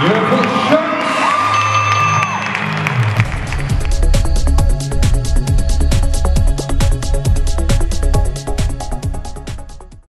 Your host.